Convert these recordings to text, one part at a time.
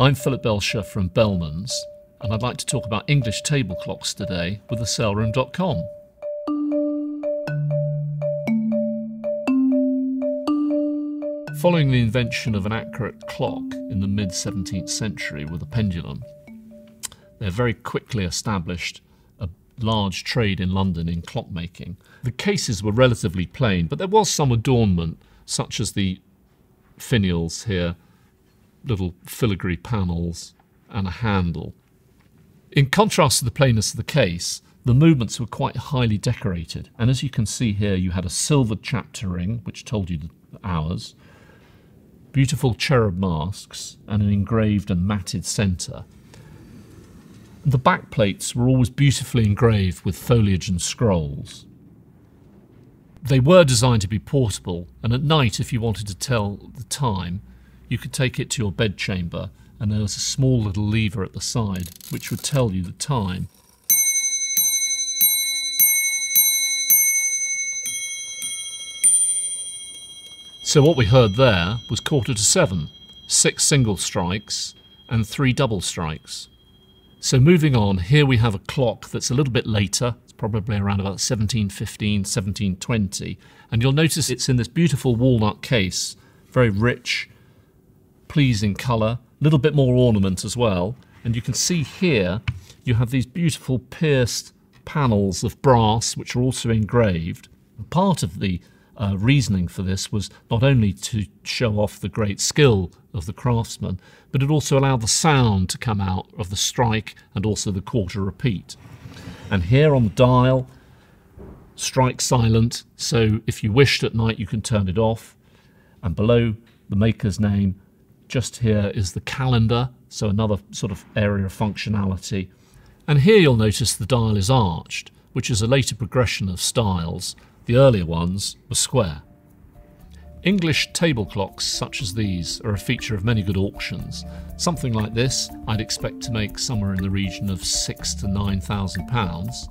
I'm Philip Belcher from Bellman's, and I'd like to talk about English table clocks today with thesaleroom.com. Following the invention of an accurate clock in the mid 17th century with a pendulum, they very quickly established a large trade in London in clockmaking. The cases were relatively plain, but there was some adornment, such as the finials here, little filigree panels, and a handle. In contrast to the plainness of the case, the movements were quite highly decorated, and as you can see here, you had a silver chapter ring, which told you the hours, beautiful cherub masks, and an engraved and matted centre. The back plates were always beautifully engraved with foliage and scrolls. They were designed to be portable, and at night, if you wanted to tell the time, you could take it to your bedchamber, and there was a small little lever at the side which would tell you the time. So what we heard there was quarter to seven, six single strikes and three double strikes. So moving on, here we have a clock that's a little bit later, it's probably around about 1715, 1720, and you'll notice it's in this beautiful walnut case, very rich, pleasing colour, a little bit more ornament as well, and you can see here you have these beautiful pierced panels of brass which are also engraved. Part of the uh, reasoning for this was not only to show off the great skill of the craftsman, but it also allowed the sound to come out of the strike and also the quarter repeat. And here on the dial, strike silent, so if you wished at night you can turn it off. And below the maker's name, just here is the calendar, so another sort of area of functionality. And here you'll notice the dial is arched, which is a later progression of styles the earlier ones were square. English table clocks such as these are a feature of many good auctions. Something like this I'd expect to make somewhere in the region of six to nine thousand pounds.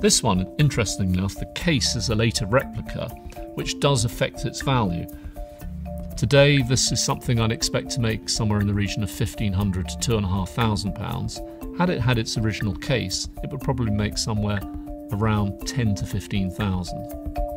This one, interestingly enough, the case is a later replica, which does affect its value. Today, this is something I'd expect to make somewhere in the region of fifteen hundred to two and a half thousand pounds. Had it had its original case, it would probably make somewhere around 10 to 15,000.